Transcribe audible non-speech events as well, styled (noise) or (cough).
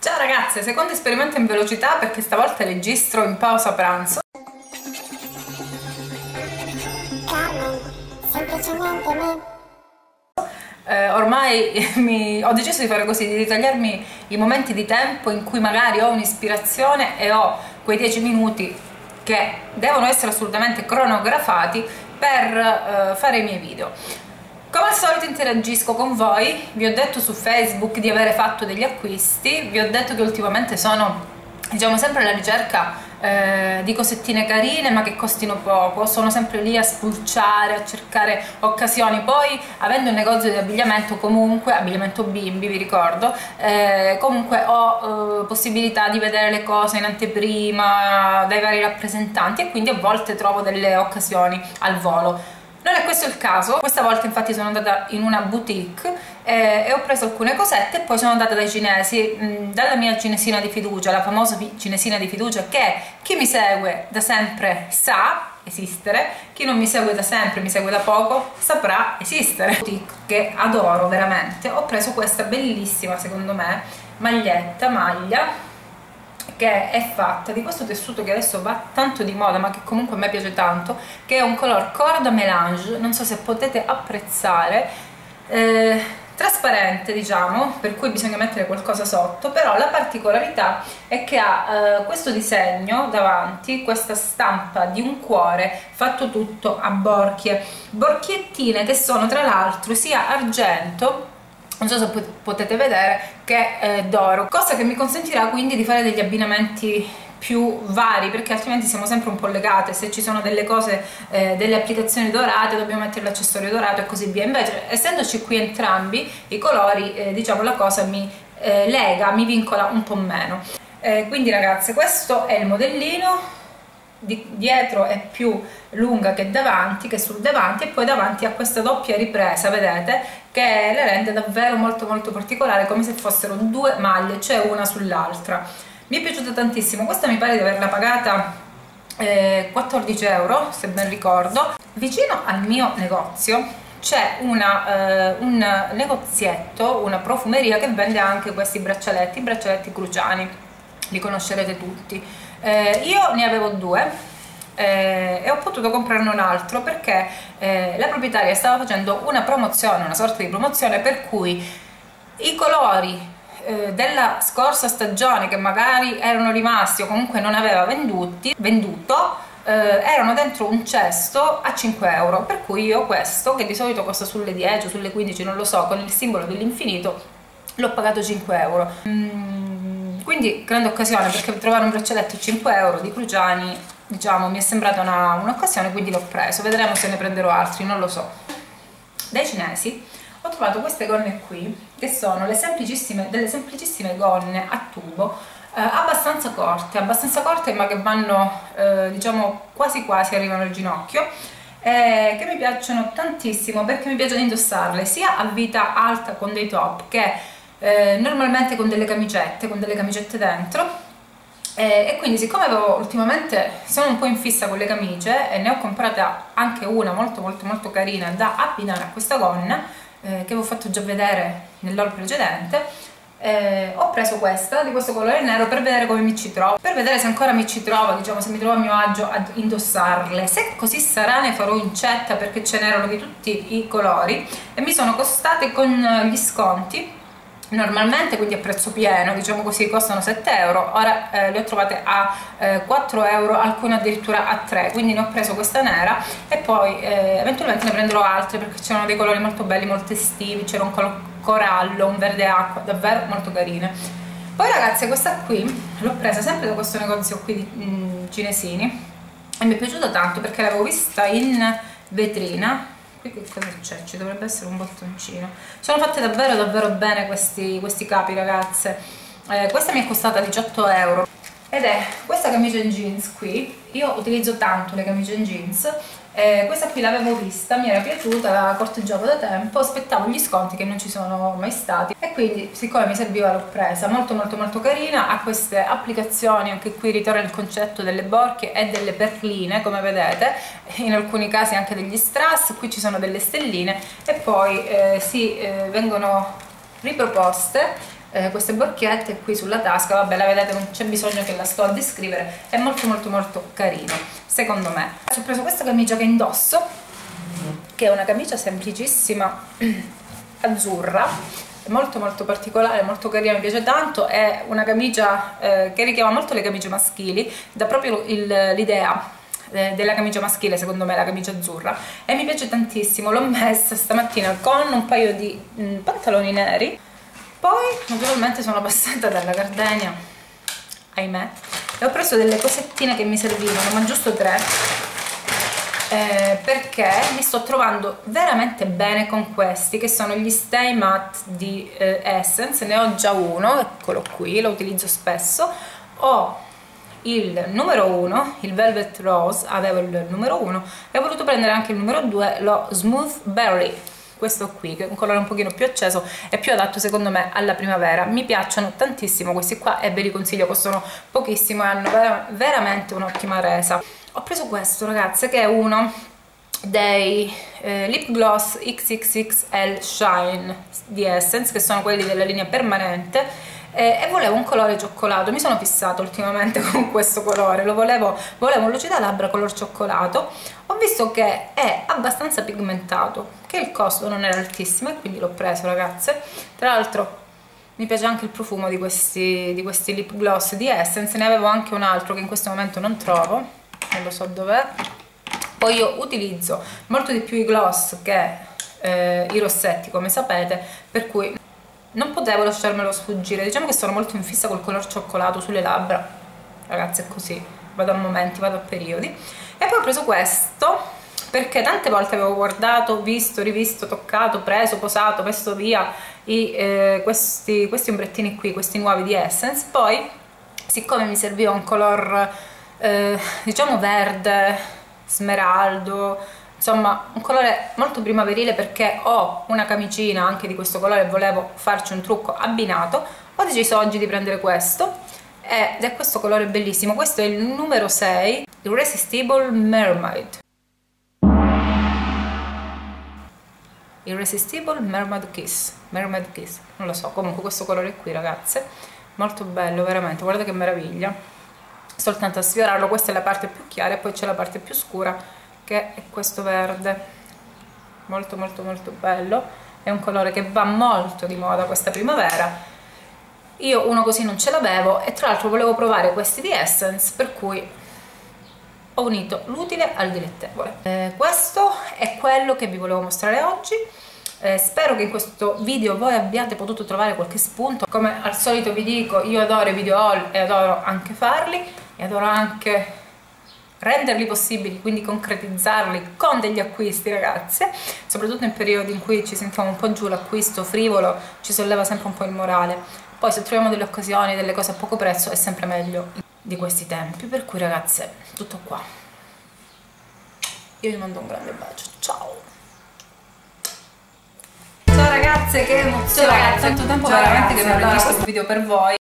Ciao ragazze, secondo esperimento in velocità perché stavolta registro in pausa pranzo. Carmen, semplicemente me. Eh, ormai (laughs) mi, ho deciso di fare così, di ritagliarmi i momenti di tempo in cui magari ho un'ispirazione e ho quei 10 minuti che devono essere assolutamente cronografati per eh, fare i miei video. Come al solito interagisco con voi, vi ho detto su Facebook di avere fatto degli acquisti, vi ho detto che ultimamente sono diciamo sempre alla ricerca eh, di cosettine carine ma che costino poco, sono sempre lì a spulciare, a cercare occasioni, poi avendo un negozio di abbigliamento comunque, abbigliamento bimbi vi ricordo, eh, comunque ho eh, possibilità di vedere le cose in anteprima dai vari rappresentanti e quindi a volte trovo delle occasioni al volo non è questo il caso, questa volta infatti sono andata in una boutique eh, e ho preso alcune cosette e poi sono andata dai cinesi, mh, mm, dalla mia cinesina di fiducia, la famosa cinesina di fiducia che chi mi segue da sempre sa esistere, chi non mi segue da sempre, mi segue da poco, saprà esistere. Boutique che adoro veramente, ho preso questa bellissima secondo me maglietta, maglia che è fatta di questo tessuto che adesso va tanto di moda ma che comunque a me piace tanto che è un color corda melange non so se potete apprezzare eh, trasparente diciamo per cui bisogna mettere qualcosa sotto però la particolarità è che ha eh, questo disegno davanti questa stampa di un cuore fatto tutto a borchie. Borchiettine che sono tra l'altro sia argento non so se potete vedere che è d'oro cosa che mi consentirà quindi di fare degli abbinamenti più vari perché altrimenti siamo sempre un po' legate. Se ci sono delle cose eh, delle applicazioni dorate dobbiamo mettere l'accessorio dorato e così via. Invece essendoci qui entrambi i colori eh, diciamo la cosa mi eh, lega mi vincola un po' meno. Eh, quindi ragazze questo è il modellino di, dietro è più lunga che davanti, che sul davanti e poi davanti ha questa doppia ripresa, vedete, che le rende davvero molto molto particolare, come se fossero due maglie, cioè una sull'altra. Mi è piaciuta tantissimo, questa mi pare di averla pagata eh, 14 euro, se ben ricordo. Vicino al mio negozio c'è eh, un negozietto, una profumeria che vende anche questi braccialetti, braccialetti cruciani, li conoscerete tutti eh, io ne avevo due eh, e ho potuto comprarne un altro perché eh, la proprietaria stava facendo una promozione, una sorta di promozione per cui i colori eh, della scorsa stagione che magari erano rimasti o comunque non aveva venduti, venduto eh, erano dentro un cesto a 5 euro. Per cui io questo che di solito costa sulle 10 o sulle 15 non lo so con il simbolo dell'infinito l'ho pagato 5 euro. Mm quindi grande occasione perché trovare un braccialetto a 5 euro di Cruciani diciamo mi è sembrata un'occasione un quindi l'ho preso. Vedremo se ne prenderò altri non lo so. Dai cinesi ho trovato queste gonne qui che sono semplicissime, delle semplicissime gonne a tubo eh, abbastanza corte abbastanza corte ma che vanno eh, diciamo quasi quasi arrivano al ginocchio eh, che mi piacciono tantissimo perché mi piace indossarle sia a vita alta con dei top che eh, normalmente con delle camicette, con delle camicette dentro. Eh, e quindi siccome avevo ultimamente sono un po' in fissa con le camicie e ne ho comprata anche una molto molto molto carina da abbinare a questa gonna eh, che avevo fatto già vedere nell'haul precedente eh, ho preso questa di questo colore nero per vedere come mi ci trovo per vedere se ancora mi ci trovo diciamo se mi trovo a mio agio ad indossarle. Se così sarà ne farò incetta perché ce n'erano di tutti i colori. E mi sono costate con gli sconti normalmente quindi a prezzo pieno diciamo così costano 7 euro. Ora eh, le ho trovate a eh, 4 euro alcune addirittura a 3 quindi ne ho preso questa nera e poi eh, eventualmente ne prenderò altre perché c'erano dei colori molto belli molto estivi. C'era un corallo un verde acqua davvero molto carine. Poi ragazze questa qui l'ho presa sempre da questo negozio qui di mh, mm, cinesini e mi è piaciuta tanto perché l'avevo vista in vetrina qui che cosa c'è? ci dovrebbe essere un bottoncino. Sono fatte davvero davvero bene questi, questi capi ragazze. Eh, questa mi è costata 18 euro. Ed è questa camicia in jeans qui. Io utilizzo tanto le camicie in jeans eh, questa qui l'avevo vista, mi era piaciuta, la corteggiavo da tempo, aspettavo gli sconti che non ci sono mai stati e quindi siccome mi serviva l'ho presa, molto molto molto carina, ha queste applicazioni, anche qui ritorna il concetto delle borchie e delle perline come vedete, in alcuni casi anche degli strass, qui ci sono delle stelline e poi eh, si eh, vengono riproposte eh, queste borchette qui sulla tasca vabbè la vedete non c'è bisogno che la sto a descrivere è molto molto molto carino secondo me. Ho preso questa camicia che indosso che è una camicia semplicissima (clears throat) azzurra molto molto particolare, molto carina, mi piace tanto, è una camicia eh, che richiama molto le camicie maschili, dà proprio l'idea eh, della camicia maschile secondo me la camicia azzurra e mi piace tantissimo l'ho messa stamattina con un paio di mh, mm, pantaloni neri poi naturalmente sono passata dalla Gardenia ahimè e ho preso delle cosettine che mi servivano ma giusto tre eh, perché mi sto trovando veramente bene con questi che sono gli Stay Matte di eh, Essence. Ne ho già uno, eccolo qui, lo utilizzo spesso. Ho il numero 1, il Velvet Rose, avevo il numero 1 e ho voluto prendere anche il numero 2, lo Smooth Berry questo qui che è un colore un pochino più acceso e più adatto secondo me alla primavera. Mi piacciono tantissimo questi qua e ve li consiglio costano pochissimo e hanno ver veramente un'ottima resa. Ho preso questo ragazze che è uno dei eh, lip gloss XXXL Shine di Essence che sono quelli della linea permanente eh, e volevo un colore cioccolato. Mi sono fissata ultimamente (laughs) con questo colore. Lo volevo, volevo un lucida labbra color cioccolato. Ho visto che è abbastanza pigmentato che il costo non era altissimo e quindi l'ho preso ragazze. Tra l'altro mi piace anche il profumo di questi, di questi lip gloss di Essence. Ne avevo anche un altro che in questo momento non trovo non lo so dov'è. Poi io utilizzo molto di più i gloss che eh, i rossetti come sapete per cui non potevo lasciarmelo sfuggire. Diciamo che sono molto in fissa col color cioccolato sulle labbra. Ragazzi è così. Vado a momenti, vado a periodi. E poi ho preso questo perché tante volte avevo guardato, visto, rivisto, toccato, preso, posato, messo via i, eh, questi, questi ombrettini qui, questi nuovi di Essence. Poi siccome mi serviva un color eh, diciamo verde, smeraldo insomma un colore molto primaverile perché ho una camicina anche di questo colore e volevo farci un trucco abbinato. Ho deciso oggi di prendere questo ed è questo colore bellissimo. Questo è il numero 6 Irresistible Mermaid. Irresistible Mermaid Kiss. Mermaid Kiss, non lo so, comunque questo colore qui ragazze molto bello veramente, guarda che meraviglia. Soltanto a sfiorarlo, questa è la parte più chiara e poi c'è la parte più scura che è questo verde. Molto molto molto bello. È un colore che va molto di moda questa primavera. Io uno così non ce l'avevo e tra l'altro volevo provare questi di Essence per cui ho unito l'utile al dilettevole. Eh, questo è quello che vi volevo mostrare oggi. Eh, spero che in questo video voi abbiate potuto trovare qualche spunto. Come al solito vi dico io adoro i video haul e adoro anche farli. E adoro anche renderli possibili, quindi concretizzarli con degli acquisti ragazze, soprattutto in periodi in cui ci sentiamo un po' giù l'acquisto frivolo, ci solleva sempre un po' il morale. Poi se troviamo delle occasioni, delle cose a poco prezzo è sempre meglio di questi tempi, per cui ragazze, tutto qua. Io vi mando un grande bacio, ciao! Ciao ragazze, che emozione! Ciao ragazze, tanto tempo veramente che non ho questo video per voi.